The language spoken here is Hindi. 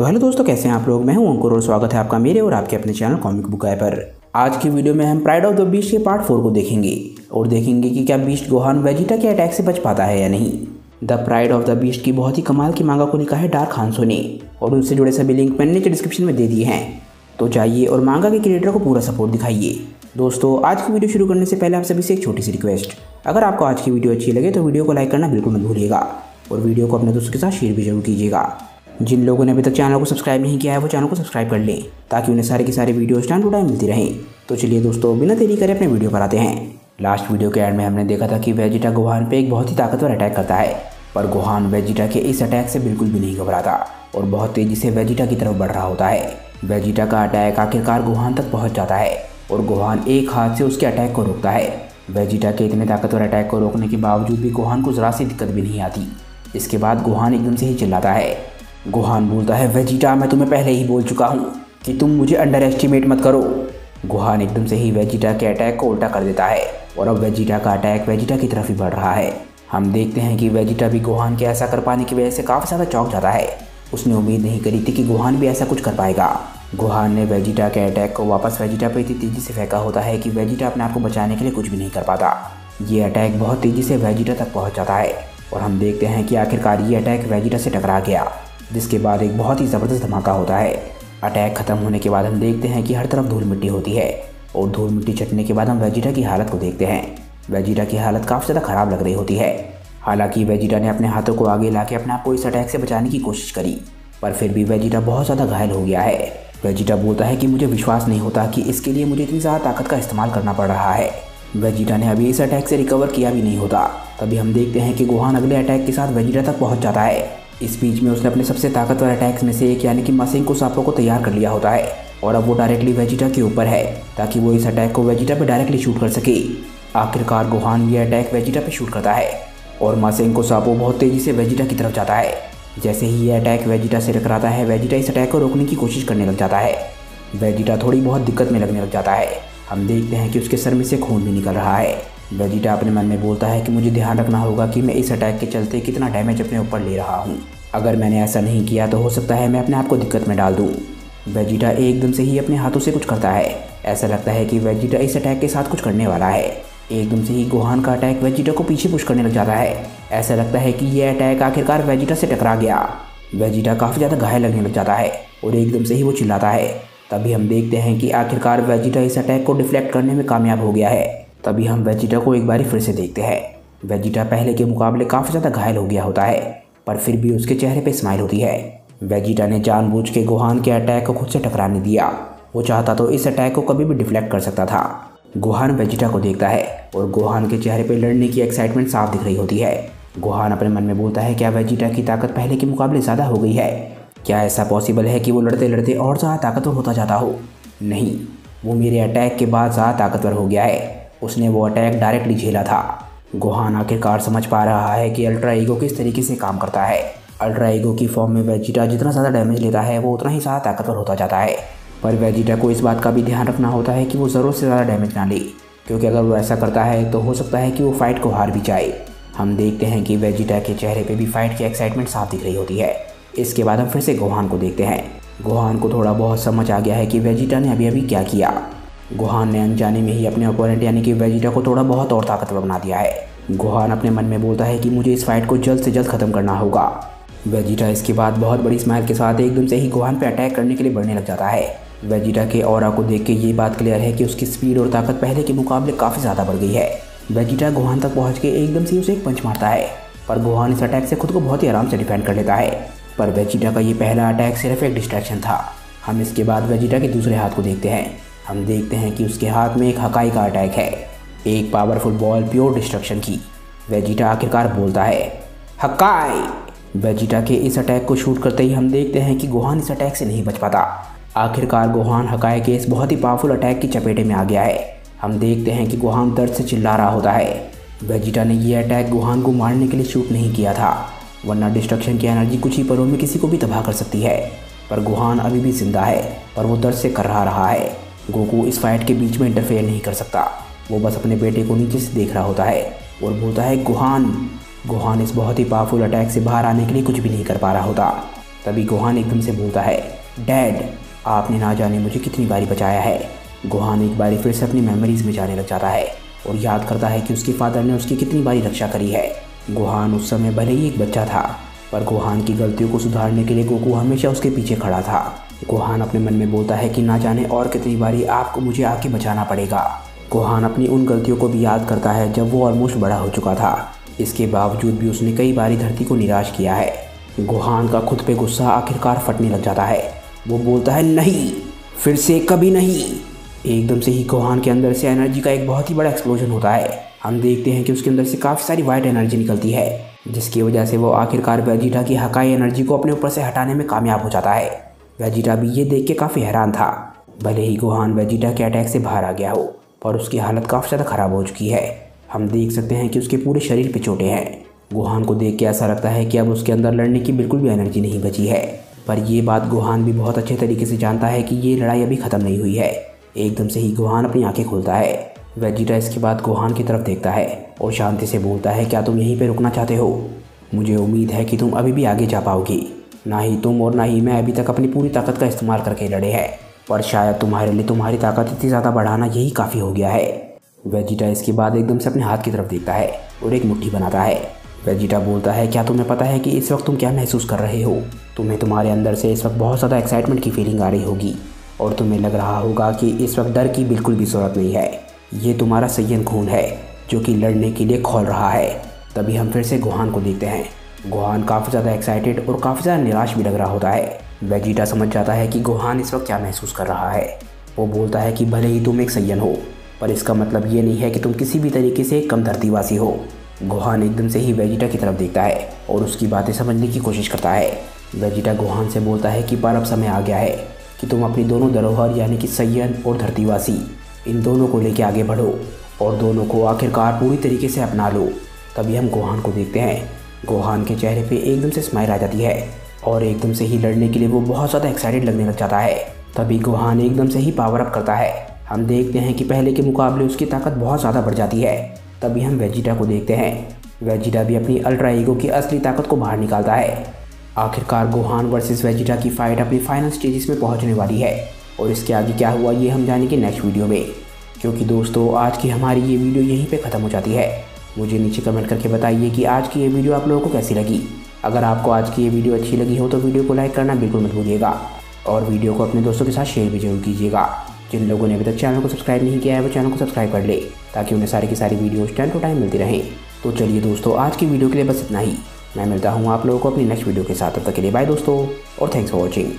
तो हेलो दोस्तों, कैसे हैं आप लोग? मैं हूँ अंकुर और स्वागत है आपका मेरे और आपके अपने चैनल कॉमिक बुक आय पर। आज की वीडियो में हम प्राइड ऑफ़ द बीस्ट के पार्ट फोर को देखेंगे और देखेंगे कि क्या बीस्ट गोहान वेजिटा के अटैक से बच पाता है या नहीं। The pride of the beast की बहुत ही कमाल की मांगा को लिखा है डार्क हांसो ने और उनसे जुड़े सभी लिंक मैंने नीचे डिस्क्रिप्शन में दे दिए हैं। तो जाइए और मांगा के क्रिएटर को पूरा सपोर्ट दिखाइए। दोस्तों, आज की वीडियो शुरू करने से पहले आप सभी से एक छोटी सी रिक्वेस्ट अगर आपको आज की वीडियो अच्छी लगे तो वीडियो को लाइक करना बिल्कुल मत भूलिएगा और वीडियो को अपने दोस्तों के साथ शेयर भी ज़रूर कीजिएगा। जिन लोगों ने अभी तक चैनल को सब्सक्राइब नहीं किया है, वो चैनल को सब्सक्राइब कर लें, ताकि उन्हें सारे की सारे वीडियोस टाइम टू टाइम मिलती रहें। तो चलिए दोस्तों, बिना देरी करे अपने वीडियो पर आते हैं। लास्ट वीडियो के एंड में हमने देखा था कि वेजिटा गोहान पे एक बहुत ही ताकतवर अटैक करता है, पर गोहान वेजिटा के इस अटैक से बिल्कुल भी नहीं घबराता, और बहुत तेज़ी से वेजिटा की तरफ़ बढ़ रहा होता है। वेजिटा का अटैक आखिरकार गोहान तक पहुँच जाता है, और गोहान एक हाथ से उसके अटैक को रोकता है। वेजिटा के इतने ताकतवर अटैक को रोकने के बावजूद भी गोहान को ज़रा सी दिक्कत भी नहीं आती। इसके बाद गोहान एकदम से ही चिल्लाता है गुहान बोलता है वेजिटा मैं तुम्हें पहले ही बोल चुका हूँ कि तुम मुझे अंडर एस्टिमेट मत करो। गुहान एकदम से ही वेजिटा के अटैक को उल्टा कर देता है और अब वेजिटा का अटैक वेजिटा की तरफ़ ही बढ़ रहा है। हम देखते हैं कि वेजिटा भी गुहान के ऐसा कर पाने की वजह से काफ़ी ज़्यादा चौंक जाता है। उसने उम्मीद नहीं करी थी कि गुहान भी ऐसा कुछ कर पाएगा। गुहान ने वेजिटा के अटैक को वापस वेजिटा पर इतनी तेज़ी से फेंका होता है कि वेजिटा अपने आप को बचाने के लिए कुछ भी नहीं कर पाता। ये अटैक बहुत तेज़ी से वेजिटा तक पहुँच जाता है और हम देखते हैं कि आखिरकार ये अटैक वेजिटा से टकरा गया। जिसके बाद एक बहुत ही ज़बरदस्त धमाका होता है। अटैक ख़त्म होने के बाद हम देखते हैं कि हर तरफ़ धूल मिट्टी होती है और धूल मिट्टी चटने के बाद हम वेजिटा की हालत को देखते हैं। वेजिटा की हालत काफ़ी ज़्यादा ख़राब लग रही होती है। हालाँकि वेजिटा ने अपने हाथों को आगे ला अपने आप को इस अटैक से बचाने की कोशिश करी, पर फिर भी वेजिटा बहुत ज़्यादा घायल हो गया है। वेजिटा बोलता है कि मुझे विश्वास नहीं होता कि इसके लिए मुझे इतनी ज़्यादा ताकत का इस्तेमाल करना पड़ रहा है। वेजिटा ने अभी इस अटैक से रिकवर किया भी नहीं होता। तभी हम देखते हैं कि गुहान अगले अटैक के साथ वेजिटा तक पहुँच जाता है। इस बीच में उसने अपने सबसे ताकतवर अटैक्स में से एक, यानी कि को सापों को तैयार कर लिया होता है, और अब वो डायरेक्टली वेजिटा के ऊपर है, ताकि वो इस अटैक को वेजिटा पे डायरेक्टली शूट कर सके। आखिरकार गोहान ये अटैक वेजिटा पे शूट करता है, और मासेंको सापो बहुत तेज़ी से वेजिटा की तरफ़ जाता है। जैसे ही ये अटैक वेजिटा से टकराता है वेजिटा इस अटैक को रोकने की कोशिश करने लग जाता है। वेजिटा थोड़ी बहुत दिक्कत में लगने लग जाता है। हम देखते हैं कि उसके सर में से खून भी निकल रहा है। वेजिटा अपने मन में बोलता है कि मुझे ध्यान रखना होगा कि मैं इस अटैक के चलते कितना डैमेज अपने ऊपर ले रहा हूँ। अगर मैंने ऐसा नहीं किया तो हो सकता है मैं अपने आप को दिक्कत में डाल दूँ। वेजिटा एकदम से ही अपने हाथों से कुछ करता है। ऐसा लगता है कि वेजिटा इस अटैक के साथ कुछ करने वाला है। एकदम से ही गोहान का अटैक वेजिटा को पीछे पुश करने लग जाता है। ऐसा लगता है कि यह अटैक आखिरकार वेजिटा से टकरा गया। वेजिटा काफ़ी ज़्यादा घायल लगने लग जाता है और एकदम से ही वो चिल्लाता है। तभी हम देखते हैं कि आखिरकार वेजिटा इस अटैक को डिफ्लेक्ट करने में कामयाब हो गया है। तभी हम वेजिटा को एक बार फिर से देखते हैं। वेजिटा पहले के मुकाबले काफ़ी ज़्यादा घायल हो गया होता है, पर फिर भी उसके चेहरे पर स्माइल होती है। वेजिटा ने जानबूझ के गोहान के अटैक को खुद से टकराने दिया। वो चाहता तो इस अटैक को कभी भी डिफ्लेक्ट कर सकता था। गोहान वेजिटा को देखता है और गोहान के चेहरे पर लड़ने की एक्साइटमेंट साफ़ दिख रही होती है। गोहान अपने मन में बोलता है, क्या वेजिटा की ताकत पहले के मुकाबले ज़्यादा हो गई है? क्या ऐसा पॉसिबल है कि वो लड़ते लड़ते और ज़्यादा ताकतवर होता जाता हो? नहीं, वो मेरे अटैक के बाद ज़्यादा ताकतवर हो गया है। उसने वो अटैक डायरेक्टली झेला था। गोहान आखिरकार समझ पा रहा है कि अल्ट्रा ईगो किस तरीके से काम करता है। अल्ट्रा ईगो की फॉर्म में वेजिटा जितना ज़्यादा डैमेज लेता है, वो उतना ही ज़्यादा ताकतवर होता जाता है। पर वेजिटा को इस बात का भी ध्यान रखना होता है कि वो ज़रूरत से ज़्यादा डैमेज ना ले, क्योंकि अगर वो ऐसा करता है तो हो सकता है कि वो फाइट को हार भी जाए। हम देखते हैं कि वेजिटा के चेहरे पर भी फाइट की एक्साइटमेंट साफ़ दिख रही होती है। इसके बाद हम फिर से गोहान को देखते हैं। गोहान को थोड़ा बहुत समझ आ गया है कि वेजिटा ने अभी अभी क्या किया। गोहान ने अनजाने में ही अपने अपोनेंट यानी कि वेजिटा को थोड़ा बहुत और ताकतवर बना दिया है। गुहान अपने मन में बोलता है कि मुझे इस फाइट को जल्द से जल्द ख़त्म करना होगा। वेजिटा इसके बाद बहुत बड़ी स्माइल के साथ एकदम से ही गुहान पर अटैक करने के लिए बढ़ने लग जाता है। वेजिटा के और को देख के ये बात क्लियर है कि उसकी स्पीड और ताकत पहले के मुकाबले काफ़ी ज़्यादा बढ़ गई है। वेजिटा गुहान तक पहुँच के एकदम से उसे एक पंच मारता है, पर गुहान इस अटैक से खुद को बहुत ही आराम से डिफेंड कर लेता है। पर वेजिटा का ये पहला अटैक सिर्फ़ एक डिस्ट्रैक्शन था। हम इसके बाद वेजिटा के दूसरे हाथ को देखते हैं। हम देखते हैं कि उसके हाथ में एक हकाई का अटैक है। एक पावरफुल बॉल प्योर डिस्ट्रक्शन की। वेजिटा आखिरकार बोलता है, हकाई! वेजिटा के इस अटैक को शूट करते ही हम देखते हैं कि गोहान इस अटैक से नहीं बच पाता। आखिरकार गोहान हकाई के इस बहुत ही पावरफुल अटैक की चपेटे में आ गया है। हम देखते हैं कि गोहान दर्द से चिल्ला रहा होता है। वेजिटा ने यह अटैक गोहान को मारने के लिए शूट नहीं किया था, वरना डिस्ट्रक्शन की एनर्जी कुछ ही पलों में किसी को भी तबाह कर सकती है। पर गोहान अभी भी ज़िंदा है पर वो दर्द से कर रहा है। गोकू इस फाइट के बीच में इंटरफेयर नहीं कर सकता। वो बस अपने बेटे को नीचे से देख रहा होता है और बोलता है, गुहान गुहान इस बहुत ही पावरफुल अटैक से बाहर आने के लिए कुछ भी नहीं कर पा रहा होता। तभी गुहान एकदम से बोलता है, डैड, आपने ना जाने मुझे कितनी बारी बचाया है। गुहान एक बारी फिर से अपनी मेमोरीज में जाने लग जाता है और याद करता है कि उसके फादर ने उसकी कितनी बारी रक्षा करी है। गुहान उस समय भले ही एक बच्चा था, पर गुहान की गलतियों को सुधारने के लिए गोकू हमेशा उसके पीछे खड़ा था। गोहान अपने मन में बोलता है कि ना जाने और कितनी बारी आपको मुझे आके बचाना पड़ेगा। गोहान अपनी उन गलतियों को भी याद करता है जब वो ऑलमोस्ट बड़ा हो चुका था। इसके बावजूद भी उसने कई बारी धरती को निराश किया है। गोहान का खुद पे गुस्सा आखिरकार फटने लग जाता है। वो बोलता है, नहीं, फिर से कभी नहीं। एकदम से ही गोहान के अंदर से एनर्जी का एक बहुत ही बड़ा एक्सप्लोजन होता है। हम देखते हैं कि उसके अंदर से काफ़ी सारी वाइट एनर्जी निकलती है, जिसकी वजह से वो आखिरकार वेजिटा की हकाई एनर्जी को अपने ऊपर से हटाने में कामयाब हो जाता है। वेजिटा भी ये देख के काफ़ी हैरान था। भले ही गोहान वेजिटा के अटैक से बाहर आ गया हो, पर उसकी हालत काफ़ी ज़्यादा ख़राब हो चुकी है। हम देख सकते हैं कि उसके पूरे शरीर पे चोटें हैं। गोहान को देख के ऐसा लगता है कि अब उसके अंदर लड़ने की बिल्कुल भी एनर्जी नहीं बची है। पर यह बात गोहान भी बहुत अच्छे तरीके से जानता है कि ये लड़ाई अभी ख़त्म नहीं हुई है। एकदम से ही गोहान अपनी आँखें खोलता है। वेजिटा इसके बाद गोहान की तरफ़ देखता है और शांति से बोलता है, क्या तुम यहीं पर रुकना चाहते हो? मुझे उम्मीद है कि तुम अभी भी आगे जा पाओगी। ना ही तुम और ना ही मैं अभी तक अपनी पूरी ताकत का इस्तेमाल करके लड़े हैं। पर शायद तुम्हारे लिए तुम्हारी ताकत इतनी ज़्यादा बढ़ाना यही काफ़ी हो गया है। वेजिटा इसके बाद एकदम से अपने हाथ की तरफ़ देखता है और एक मुट्ठी बनाता है। वेजिटा बोलता है, क्या तुम्हें पता है कि इस वक्त तुम क्या महसूस कर रहे हो? तुम्हें तुम्हारे अंदर से इस वक्त बहुत ज़्यादा एक्साइटमेंट की फीलिंग आ रही होगी और तुम्हें लग रहा होगा कि इस वक्त डर की बिल्कुल भी ज़रूरत नहीं है। ये तुम्हारा संयम खून है, जो कि लड़ने के लिए खोल रहा है। तभी हम फिर से गुहान को देखते हैं। गोहान काफ़ी ज़्यादा एक्साइटेड और काफ़ी ज़्यादा निराश भी लग रहा होता है। वेजिटा समझ जाता है कि गोहान इस वक्त क्या महसूस कर रहा है। वो बोलता है कि भले ही तुम एक सैयन हो, पर इसका मतलब ये नहीं है कि तुम किसी भी तरीके से कम धरतीवासी हो। गोहान एकदम से ही वेजिटा की तरफ़ देखता है और उसकी बातें समझने की कोशिश करता है। वेजिटा गोहान से बोलता है कि पर अब समय आ गया है कि तुम अपनी दोनों धरोहर यानी कि सैयन और धरतीवासी, इन दोनों को लेकर आगे बढ़ो और दोनों को आखिरकार पूरी तरीके से अपना लो। तभी हम गोहान को देखते हैं। गोहान के चेहरे पे एकदम से स्माइल आ जाती है और एकदम से ही लड़ने के लिए वो बहुत ज़्यादा एक्साइटेड लगने लग जाता है। तभी गोहान एकदम से ही पावर अप करता है। हम देखते हैं कि पहले के मुकाबले उसकी ताकत बहुत ज़्यादा बढ़ जाती है। तभी हम वेजिटा को देखते हैं। वेजिटा भी अपनी अल्ट्रा ईगो की असली ताकत को बाहर निकालता है। आखिरकार गोहान वर्सेस वेजिटा की फाइट अपनी फाइनल स्टेजेस में पहुँचने वाली है। और इसके आगे क्या हुआ ये हम जानेंगे नेक्स्ट वीडियो में। क्योंकि दोस्तों, आज की हमारी ये वीडियो यहीं पे ख़त्म हो जाती है। मुझे नीचे कमेंट करके बताइए कि आज की ये वीडियो आप लोगों को कैसी लगी। अगर आपको आज की ये वीडियो अच्छी लगी हो तो वीडियो को लाइक करना बिल्कुल मत भूलिएगा। और वीडियो को अपने दोस्तों के साथ शेयर भी ज़रूर कीजिएगा। जिन लोगों ने अभी तक चैनल को सब्सक्राइब नहीं किया है, वो चैनल को सब्सक्राइब कर ले, ताकि उन्हें सारी की सारी वीडियोज़ टाइम टू टाइम मिलती रहें। तो चलिए दोस्तों, आज की वीडियो के लिए बस इतना ही। मैं मिलता हूँ आप लोगों को अपनी नेक्स्ट वीडियो के साथ। तब तक के लिए बाय दोस्तों, और थैंक्स फॉर वॉचिंग